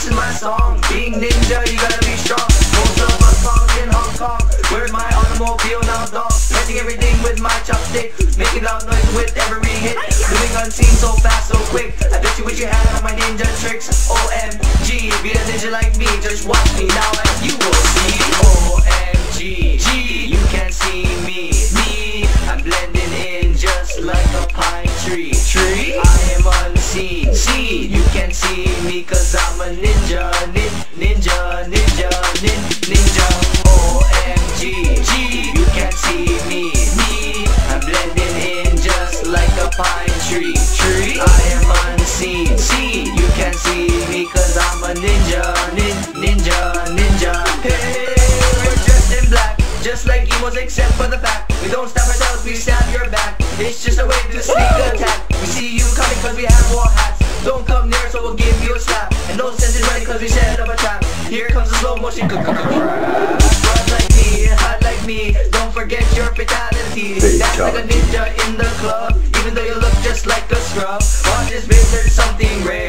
this is my song. Being ninja, you gotta be strong. Most of us songs in Hong Kong. Where's my automobile now, dog? Catching everything with my chopstick. Making loud noise with every hit. Moving unseen so fast, so quick. I bet you wish you had all my ninja tricks. OMG, be a ninja like me Just watch me. Now and you will see. OMG, G, you can't see me. Me, I'm blending in just like a pine tree Tree? I am unseen. I'm a ninja, nin, ninja, ninja, nin, ninja. OMG, G, you can't see me, me. I'm blending in just like a pine tree, tree. I am unseen, see, you can't see me cause I'm a ninja, nin, ninja, ninja. Hey, we're dressed in black, just like emos except for the fact we don't stab ourselves, we stab your back. It's just a way to sneak attack. We see you coming cause we have war hats. Don't come near so we'll give you a slap. And no sense in running cause we set up a trap. Here comes the slow motion. Run like me, hot like me. Don't forget your fatality. Dance like a ninja in the club. Even though you look just like a scrub. Watch this bitch, there's something rare.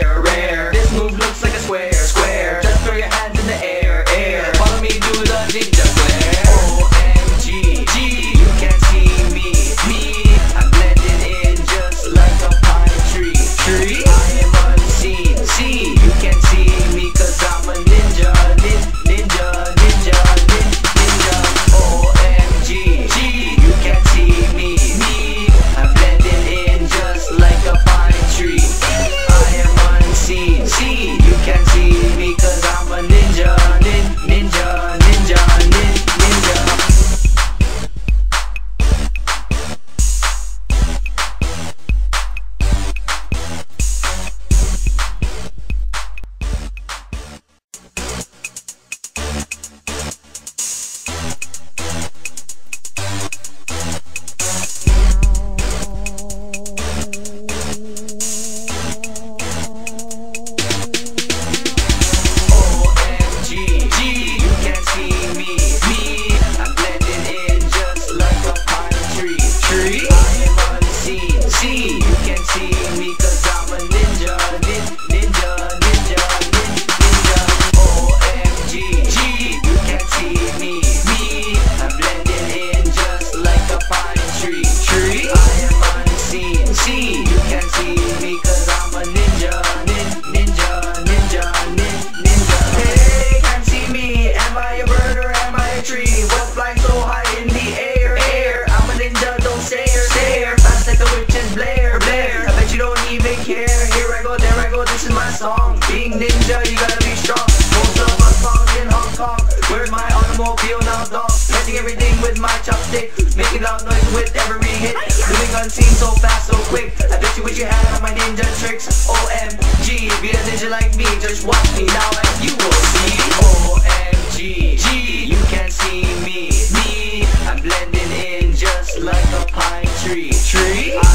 Song. Being ninja, you gotta be strong. Most of us found in Hong Kong. Where's my automobile now, dog? Catching everything with my chopstick. Making loud noise with every hit. Moving unseen so fast, so quick. I bet you wish you had all my ninja tricks. OMG, be a ninja like me. Just watch me now and you will see. OMG, G, you can't see me, me. I'm blending in just like a pine tree, tree.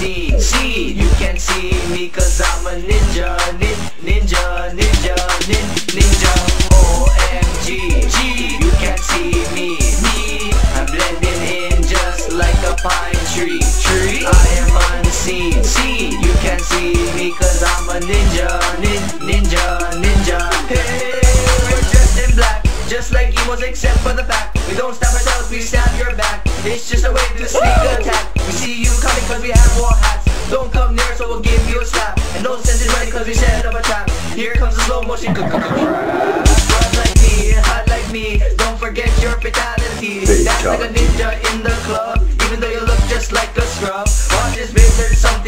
Am see. You can't see me cause I'm a ninja, nin, ninja, ninja, nin, ninja. OMG, G, you can't see me, me. I'm blending in just like a pine tree, tree. I am unseen, see. You can't see me cause I'm a ninja, nin, ninja, ninja. Hey, we're dressed in black, just like emos except for the fact we don't stab ourselves, we stab your back. It's just a way to sneak attack. We see you coming cause we have more hats. Don't come near so we'll give you a slap. And no sense in running cause we set up a trap. Here comes the slow motion. Hot like me, hot like me. Don't forget your fatality. That's like a ninja in the club. Even though you look just like a scrub. Watch this bitch, there's something.